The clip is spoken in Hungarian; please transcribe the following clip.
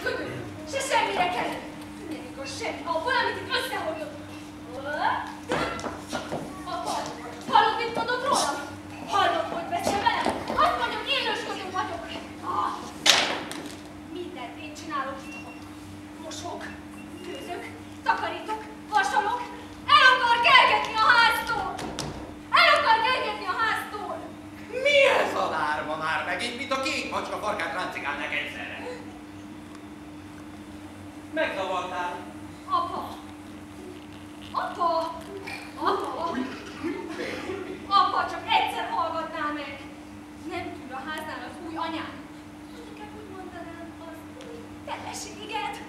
élősködünk, se semmire kell. Nem igaz semmi, ha valamit itt összehordott. Apa, hallod, mit mondott rólam? Hallod, hogy beszél velem? Azt vagyok, élősködő vagyok. Ah, mindent én csinálok itt. Mosok, főzök, takarítok, vasalok. El akar kergetni a háztól! El akar kergetni a háztól! Mi ez a lárma már megint, mint a két macska farkát ráncigálnak egyszerre? Megzavartál. Apa! Apa! Apa! Apa, csak egyszer hallgatnál meg! Nem tűr a háznál az új anyám. Inkább úgy mondanám az új feleséget.